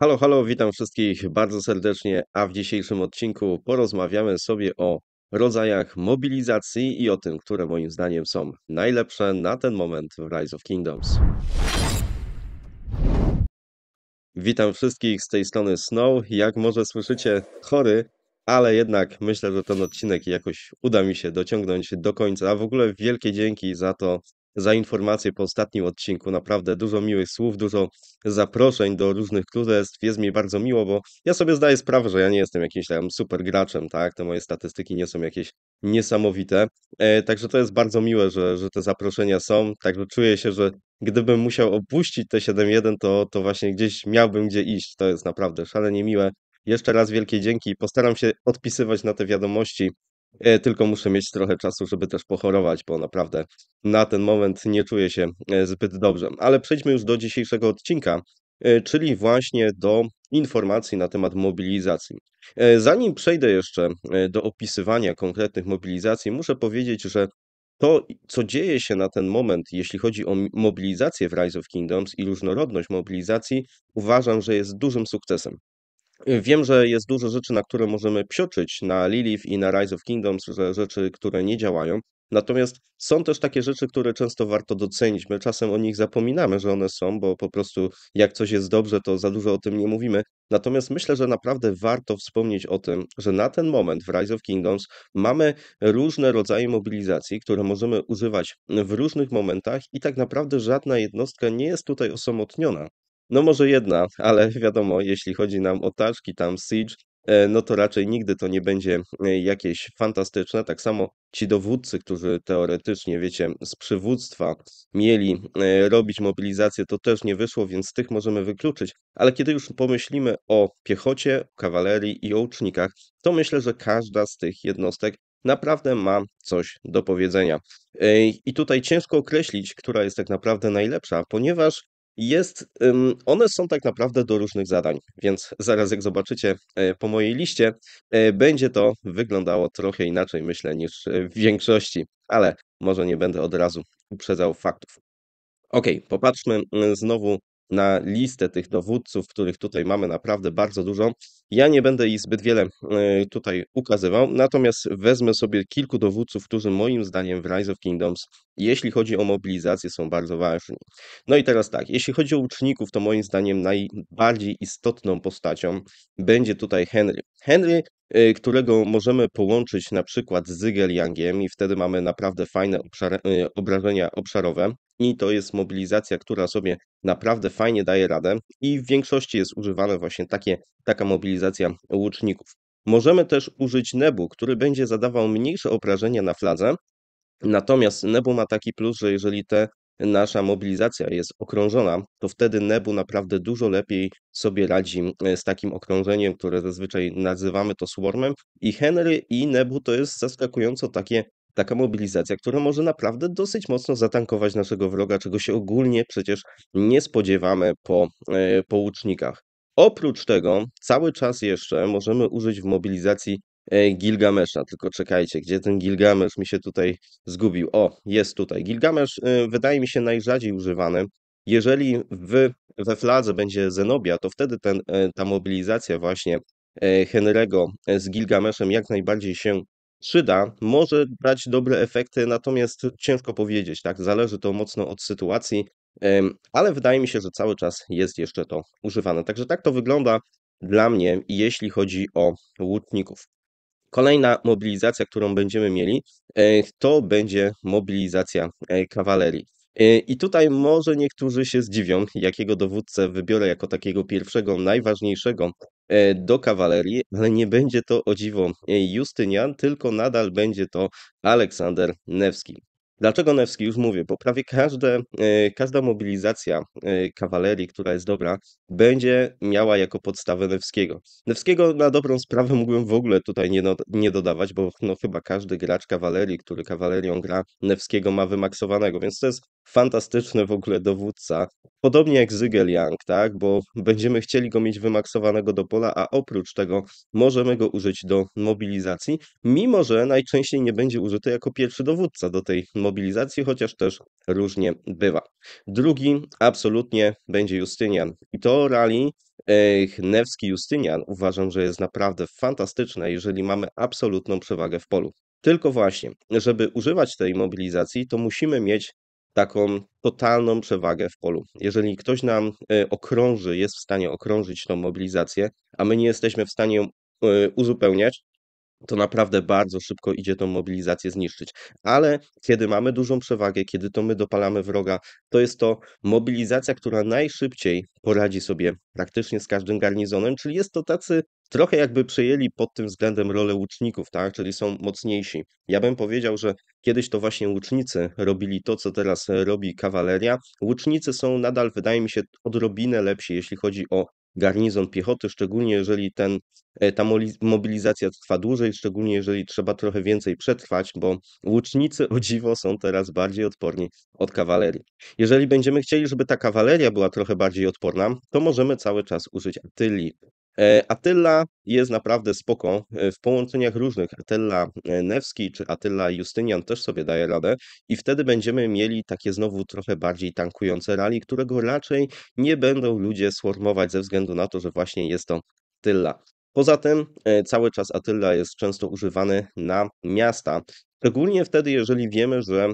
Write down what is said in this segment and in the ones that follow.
Halo, halo, witam wszystkich bardzo serdecznie, a w dzisiejszym odcinku porozmawiamy sobie o rodzajach mobilizacji i o tym, które moim zdaniem są najlepsze na ten moment w Rise of Kingdoms. Witam wszystkich z tej strony Snow. Jak może słyszycie, chory, ale jednak myślę, że ten odcinek jakoś uda mi się dociągnąć do końca. A w ogóle wielkie dzięki za to, za informację po ostatnim odcinku. Naprawdę dużo miłych słów, dużo zaproszeń do różnych królestw. Jest mi bardzo miło, bo ja sobie zdaję sprawę, że ja nie jestem jakimś tam super graczem, tak? Te moje statystyki nie są jakieś niesamowite. E, także to jest bardzo miłe, że, że te zaproszenia są. Także czuję się, że gdybym musiał opuścić te 7.1, to, to właśnie gdzieś miałbym gdzie iść. To jest naprawdę szalenie miłe. Jeszcze raz wielkie dzięki. Postaram się odpisywać na te wiadomości. E, tylko muszę mieć trochę czasu, żeby też pochorować, bo naprawdę na ten moment nie czuję się e, zbyt dobrze. Ale przejdźmy już do dzisiejszego odcinka, e, czyli właśnie do informacji na temat mobilizacji. Zanim przejdę jeszcze do opisywania konkretnych mobilizacji, muszę powiedzieć, że to, co dzieje się na ten moment, jeśli chodzi o mobilizację w Rise of Kingdoms i różnorodność mobilizacji, uważam, że jest dużym sukcesem. Wiem, że jest dużo rzeczy, na które możemy psioczyć na Lilith i na Rise of Kingdoms, że rzeczy, które nie działają. Natomiast są też takie rzeczy, które często warto docenić. My czasem o nich zapominamy, że one są, bo po prostu jak coś jest dobrze, to za dużo o tym nie mówimy. Natomiast myślę, że naprawdę warto wspomnieć o tym, że na ten moment w Rise of Kingdoms mamy różne rodzaje mobilizacji, które możemy używać w różnych momentach i tak naprawdę żadna jednostka nie jest tutaj osamotniona. No może jedna, ale wiadomo, jeśli chodzi nam o taczki, tam Siege, e, no to raczej nigdy to nie będzie e, jakieś fantastyczne. Tak samo ci dowódcy, którzy teoretycznie, wiecie, z przywództwa mieli e, robić mobilizację, to też nie wyszło, więc tych możemy wykluczyć. Ale kiedy już pomyślimy o piechocie, kawalerii i łucznikach, to myślę, że każda z tych jednostek naprawdę ma coś do powiedzenia. I tutaj ciężko określić, która jest tak naprawdę najlepsza, ponieważ jest, one są tak naprawdę do różnych zadań, więc zaraz jak zobaczycie e, po mojej liście, e, będzie to wyglądało trochę inaczej, myślę, niż e, w większości, ale może nie będę od razu uprzedzał faktów. Ok, popatrzmy znowu na listę tych dowódców, których tutaj mamy naprawdę bardzo dużo. Ja nie będę ich zbyt wiele e, tutaj ukazywał, natomiast wezmę sobie kilku dowódców, którzy moim zdaniem w Rise of Kingdoms, jeśli chodzi o mobilizację, są bardzo ważni. No i teraz tak, jeśli chodzi o uczniów, to moim zdaniem najbardziej istotną postacią będzie tutaj Henry. Henry Y, którego możemy połączyć na przykład z Zygeliangiem i wtedy mamy naprawdę fajne obszary, y, obrażenia obszarowe i to jest mobilizacja, która sobie naprawdę fajnie daje radę i w większości jest używana właśnie takie, taka mobilizacja łuczników. Możemy też użyć Nebu, który będzie zadawał mniejsze obrażenia na fladze, natomiast Nebu ma taki plus, że jeżeli te nasza mobilizacja jest okrążona, to wtedy Nebu naprawdę dużo lepiej sobie radzi e, z takim okrążeniem, które zazwyczaj nazywamy to swarmem. I Henry i Nebu to jest zaskakująco takie, taka mobilizacja, która może naprawdę dosyć mocno zatankować naszego wroga, czego się ogólnie przecież nie spodziewamy po, e, po łucznikach. Oprócz tego, cały czas jeszcze możemy użyć w mobilizacji E, Gilgamesza, tylko czekajcie, gdzie ten Gilgamesz mi się tutaj zgubił? O, jest tutaj. Gilgamesz e, wydaje mi się najrzadziej używany. Jeżeli w, we fladze będzie Zenobia, to wtedy ten, ta mobilizacja właśnie Henry'ego z Gilgameszem jak najbardziej się przyda, może dać dobre efekty, natomiast ciężko powiedzieć, tak? Zależy to mocno od sytuacji, ale wydaje mi się, że cały czas jest jeszcze to używane. Także tak to wygląda dla mnie, jeśli chodzi o łuczników. Kolejna mobilizacja, którą będziemy mieli, e, to będzie mobilizacja e, kawalerii. E, I tutaj może niektórzy się zdziwią, jakiego dowódcę wybiorę jako takiego pierwszego, najważniejszego do kawalerii, ale nie będzie to o dziwo Justynian, tylko nadal będzie to Aleksander Newski. Dlaczego Newski? Już mówię, bo prawie każde, e, każda mobilizacja e, kawalerii, która jest dobra, będzie miała jako podstawę Newskiego. Newskiego na dobrą sprawę mógłbym w ogóle tutaj nie, no, nie dodawać, bo no, chyba każdy gracz kawalerii, który kawalerią gra, Newskiego ma wymaksowanego, więc to jest fantastyczny w ogóle dowódca. Podobnie jak Zygel Young, tak? Bo będziemy chcieli go mieć wymaksowanego do pola, a oprócz tego możemy go użyć do mobilizacji, mimo że najczęściej nie będzie użyty jako pierwszy dowódca do tej mobilizacji, chociaż też różnie bywa. Drugi absolutnie będzie Justynian. I to rally e, Newski Justynian uważam, że jest naprawdę fantastyczne, jeżeli mamy absolutną przewagę w polu. Tylko właśnie, żeby używać tej mobilizacji, to musimy mieć taką totalną przewagę w polu. Jeżeli ktoś nam e, okrąży, jest w stanie okrążyć tą mobilizację, a my nie jesteśmy w stanie ją e, uzupełniać, to naprawdę bardzo szybko idzie tą mobilizację zniszczyć. Ale kiedy mamy dużą przewagę, kiedy to my dopalamy wroga, to jest to mobilizacja, która najszybciej poradzi sobie praktycznie z każdym garnizonem, czyli jest to tacy trochę jakby przejęli pod tym względem rolę łuczników, tak? Czyli są mocniejsi. Ja bym powiedział, że kiedyś to właśnie łucznicy robili to, co teraz robi kawaleria. Łucznicy są nadal, wydaje mi się, odrobinę lepsi, jeśli chodzi o garnizon piechoty, szczególnie jeżeli ten, e, ta mobilizacja trwa dłużej, szczególnie jeżeli trzeba trochę więcej przetrwać, bo łucznicy o dziwo są teraz bardziej odporni od kawalerii. Jeżeli będziemy chcieli, żeby ta kawaleria była trochę bardziej odporna, to możemy cały czas użyć Attylii. E, Attila jest naprawdę spoko. E, w połączeniach różnych Attila Newski czy Attila Justynian też sobie daje radę i wtedy będziemy mieli takie znowu trochę bardziej tankujące rally, którego raczej nie będą ludzie swarmować ze względu na to, że właśnie jest to Attila. Poza tym e, cały czas Attila jest często używany na miasta. Szczególnie wtedy, jeżeli wiemy, że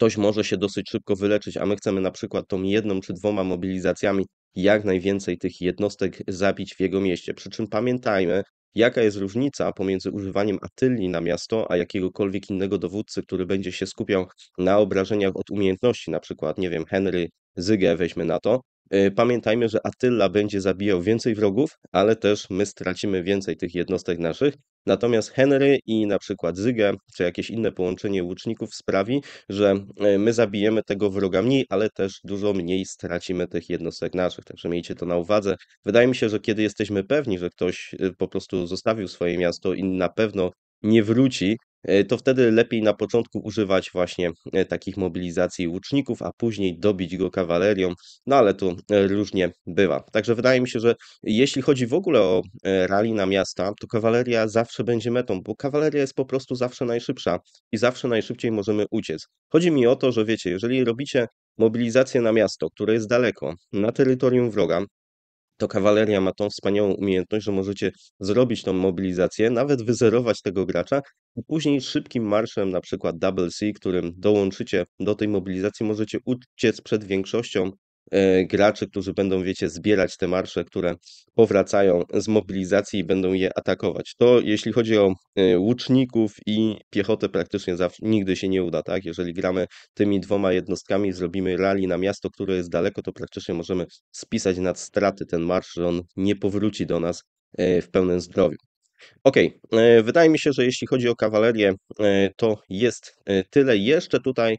ktoś może się dosyć szybko wyleczyć, a my chcemy na przykład tą jedną czy dwoma mobilizacjami jak najwięcej tych jednostek zabić w jego mieście. Przy czym pamiętajmy, jaka jest różnica pomiędzy używaniem Attylii na miasto, a jakiegokolwiek innego dowódcy, który będzie się skupiał na obrażeniach od umiejętności, na przykład, nie wiem, Henry Zygę weźmy na to, pamiętajmy, że Attila będzie zabijał więcej wrogów, ale też my stracimy więcej tych jednostek naszych. Natomiast Henry i na przykład Zygę, czy jakieś inne połączenie łuczników sprawi, że y, my zabijemy tego wroga mniej, ale też dużo mniej stracimy tych jednostek naszych. Także miejcie to na uwadze. Wydaje mi się, że kiedy jesteśmy pewni, że ktoś y, po prostu zostawił swoje miasto i na pewno nie wróci, E, to wtedy lepiej na początku używać właśnie e, takich mobilizacji łuczników, a później dobić go kawalerią, no ale tu e, różnie bywa. Także wydaje mi się, że jeśli chodzi w ogóle o rally na miasta, to kawaleria zawsze będzie metą, bo kawaleria jest po prostu zawsze najszybsza i zawsze najszybciej możemy uciec. Chodzi mi o to, że wiecie, jeżeli robicie mobilizację na miasto, które jest daleko, na terytorium wroga, to kawaleria ma tą wspaniałą umiejętność, że możecie zrobić tą mobilizację, nawet wyzerować tego gracza i później szybkim marszem, na przykład double C, którym dołączycie do tej mobilizacji, możecie uciec przed większością graczy, którzy będą, wiecie, zbierać te marsze, które powracają z mobilizacji i będą je atakować. To jeśli chodzi o e, łuczników i piechotę, praktycznie zawsze, nigdy się nie uda, tak? Jeżeli gramy tymi dwoma jednostkami, zrobimy rally na miasto, które jest daleko, to praktycznie możemy spisać nad straty ten marsz, że on nie powróci do nas e, w pełnym zdrowiu. Okej, e, wydaje mi się, że jeśli chodzi o kawalerię, e, to jest e, tyle. Jeszcze tutaj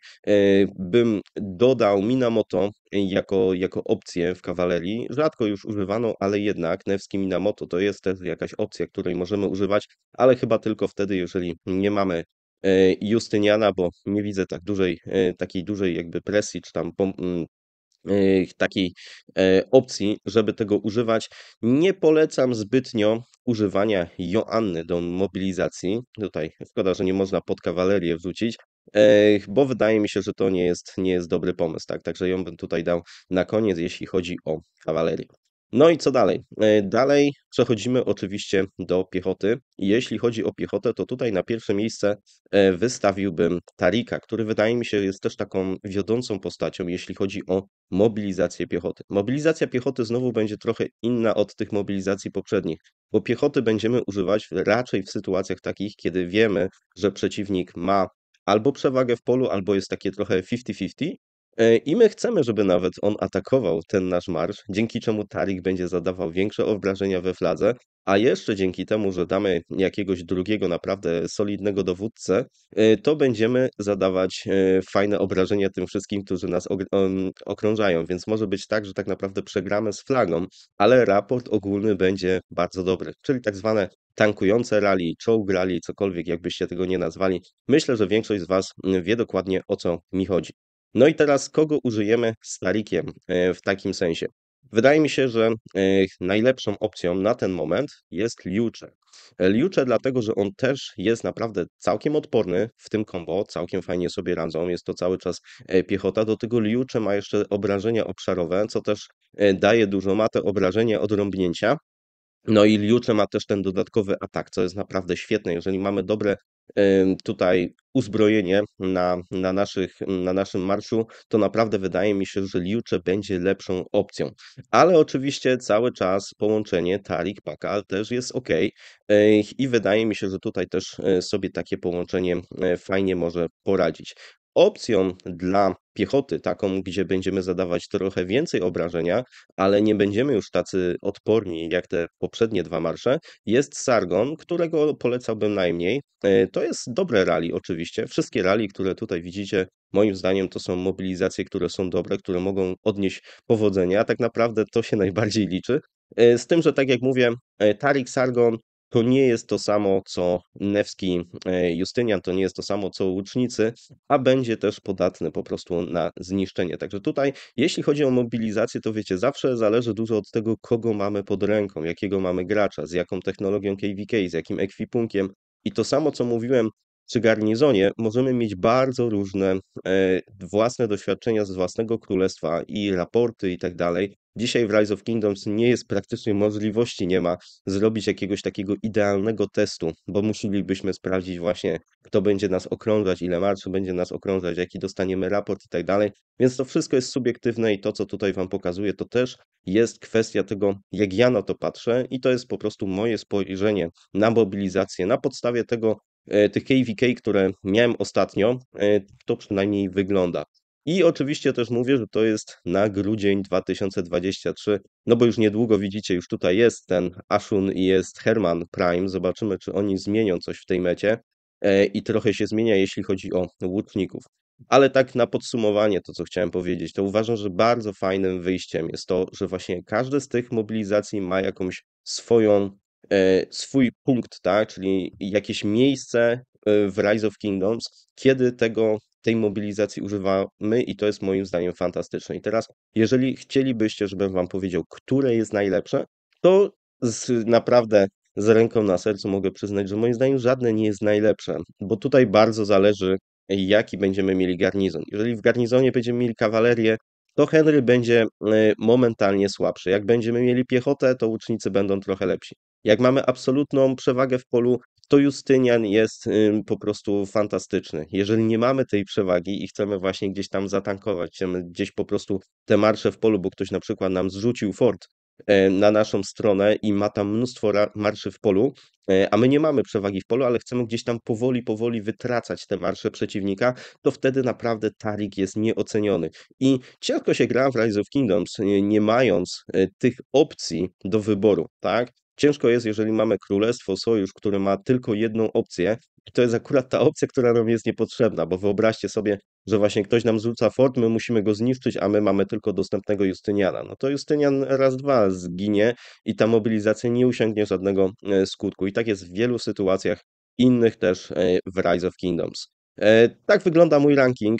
bym dodał Minamoto jako, jako opcję w kawalerii. Rzadko już używano, ale jednak Nevski Minamoto to jest też jakaś opcja, której możemy używać, ale chyba tylko wtedy, jeżeli nie mamy Justyniana, bo nie widzę tak dużej, takiej dużej jakby presji, czy tam takiej opcji, żeby tego używać. Nie polecam zbytnio używania Joanny do mobilizacji. Tutaj szkoda, że nie można pod kawalerię wrzucić, bo wydaje mi się, że to nie jest, nie jest dobry pomysł. Tak? Także ją bym tutaj dał na koniec, jeśli chodzi o kawalerię. No i co dalej? E, dalej przechodzimy oczywiście do piechoty. Jeśli chodzi o piechotę, to tutaj na pierwsze miejsce e, wystawiłbym Tarika, który wydaje mi się jest też taką wiodącą postacią, jeśli chodzi o mobilizację piechoty. Mobilizacja piechoty znowu będzie trochę inna od tych mobilizacji poprzednich, bo piechoty będziemy używać raczej w sytuacjach takich, kiedy wiemy, że przeciwnik ma albo przewagę w polu, albo jest takie trochę 50-50, E, I my chcemy, żeby nawet on atakował ten nasz marsz, dzięki czemu Tarik będzie zadawał większe obrażenia we fladze, a jeszcze dzięki temu, że damy jakiegoś drugiego naprawdę solidnego dowódcę, e, to będziemy zadawać e, fajne obrażenia tym wszystkim, którzy nas okrążają. Więc może być tak, że tak naprawdę przegramy z flagą, ale raport ogólny będzie bardzo dobry, czyli tak zwane tankujące rally, czołg rally, cokolwiek jakbyście tego nie nazwali. Myślę, że większość z Was wie dokładnie o co mi chodzi. No i teraz kogo użyjemy starikiem e, w takim sensie? Wydaje mi się, że e, najlepszą opcją na ten moment jest Liucze. E, Liucze dlatego, że on też jest naprawdę całkiem odporny w tym combo, całkiem fajnie sobie radzą, jest to cały czas piechota. Do tego Liucze ma jeszcze obrażenia obszarowe, co też daje dużo, ma te obrażenia od rąbnięcia. No i Liucze ma też ten dodatkowy atak, co jest naprawdę świetne. Jeżeli mamy dobre tutaj uzbrojenie na, na, naszych, na naszym marszu, to naprawdę wydaje mi się, że Liucze będzie lepszą opcją. Ale oczywiście cały czas połączenie Tarik Pakal też jest ok. I wydaje mi się, że tutaj też e, sobie takie połączenie e, fajnie może poradzić. Opcją dla piechoty, taką, gdzie będziemy zadawać trochę więcej obrażenia, ale nie będziemy już tacy odporni jak te poprzednie dwa marsze, jest Sargon, którego polecałbym najmniej. E, to jest dobre rally oczywiście. Wszystkie rally, które tutaj widzicie, moim zdaniem to są mobilizacje, które są dobre, które mogą odnieść powodzenia, tak naprawdę to się najbardziej liczy. E, z tym, że tak jak mówię, e, Tarik Sargon to nie jest to samo co Newski e, Justynian, to nie jest to samo co łucznicy, a będzie też podatny po prostu na zniszczenie. Także tutaj, jeśli chodzi o mobilizację, to wiecie, zawsze zależy dużo od tego, kogo mamy pod ręką, jakiego mamy gracza, z jaką technologią KVK, z jakim ekwipunkiem. I to samo, co mówiłem przy garnizonie, możemy mieć bardzo różne e, własne doświadczenia z własnego królestwa i raporty i tak dalej. Dzisiaj w Rise of Kingdoms nie jest praktycznie możliwości, nie ma zrobić jakiegoś takiego idealnego testu, bo musielibyśmy sprawdzić właśnie, kto będzie nas okrążać, ile marszy będzie nas okrążać, jaki dostaniemy raport i tak dalej. Więc to wszystko jest subiektywne i to, co tutaj Wam pokazuję, to też jest kwestia tego, jak ja na to patrzę i to jest po prostu moje spojrzenie na mobilizację na podstawie tego, tych KVK, które miałem ostatnio, e, to przynajmniej wygląda. I oczywiście też mówię, że to jest na grudzień 2023, no bo już niedługo widzicie, już tutaj jest ten Ashun i jest Herman Prime. Zobaczymy, czy oni zmienią coś w tej mecie. E, I trochę się zmienia, jeśli chodzi o łuczników. Ale tak na podsumowanie to, co chciałem powiedzieć, to uważam, że bardzo fajnym wyjściem jest to, że właśnie każdy z tych mobilizacji ma jakąś swoją, e, swój punkt, tak? Czyli jakieś miejsce e, w Rise of Kingdoms, kiedy tego tej mobilizacji używamy i to jest moim zdaniem fantastyczne. I teraz, jeżeli chcielibyście, żebym Wam powiedział, które jest najlepsze, to z, naprawdę z ręką na sercu mogę przyznać, że moim zdaniem żadne nie jest najlepsze, bo tutaj bardzo zależy, jaki będziemy mieli garnizon. Jeżeli w garnizonie będziemy mieli kawalerię, to Henry będzie e, momentalnie słabszy. Jak będziemy mieli piechotę, to łucznicy będą trochę lepsi. Jak mamy absolutną przewagę w polu, to Justynian jest po prostu fantastyczny. Jeżeli nie mamy tej przewagi i chcemy właśnie gdzieś tam zatankować, chcemy gdzieś po prostu te marsze w polu, bo ktoś na przykład nam zrzucił fort e, na naszą stronę i ma tam mnóstwo marszy w polu, e, a my nie mamy przewagi w polu, ale chcemy gdzieś tam powoli, powoli wytracać te marsze przeciwnika, to wtedy naprawdę Tarik jest nieoceniony. I ciężko się gra w Rise of Kingdoms, nie mając e, tych opcji do wyboru, tak? Ciężko jest, jeżeli mamy królestwo, sojusz, który ma tylko jedną opcję, i to jest akurat ta opcja, która nam jest niepotrzebna, bo wyobraźcie sobie, że właśnie ktoś nam zrzuca fort, my musimy go zniszczyć, a my mamy tylko dostępnego Justyniana. No to Justynian raz, dwa zginie i ta mobilizacja nie osiągnie żadnego e, skutku. I tak jest w wielu sytuacjach innych też e, w Rise of Kingdoms. E, tak wygląda mój ranking.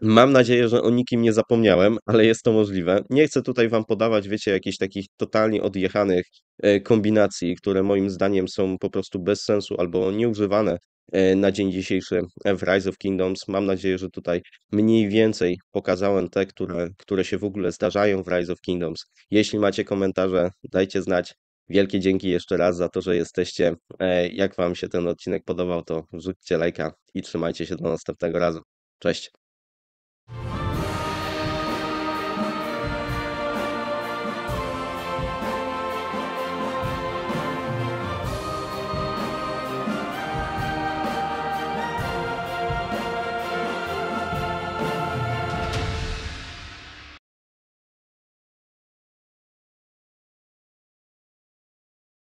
Mam nadzieję, że o nikim nie zapomniałem, ale jest to możliwe. Nie chcę tutaj wam podawać, wiecie, jakichś takich totalnie odjechanych e, kombinacji, które moim zdaniem są po prostu bez sensu albo nieużywane e, na dzień dzisiejszy w Rise of Kingdoms. Mam nadzieję, że tutaj mniej więcej pokazałem te, które, które się w ogóle zdarzają w Rise of Kingdoms. Jeśli macie komentarze, dajcie znać. Wielkie dzięki jeszcze raz za to, że jesteście. E, jak Wam się ten odcinek podobał, to rzućcie lajka i trzymajcie się do następnego razu. Cześć.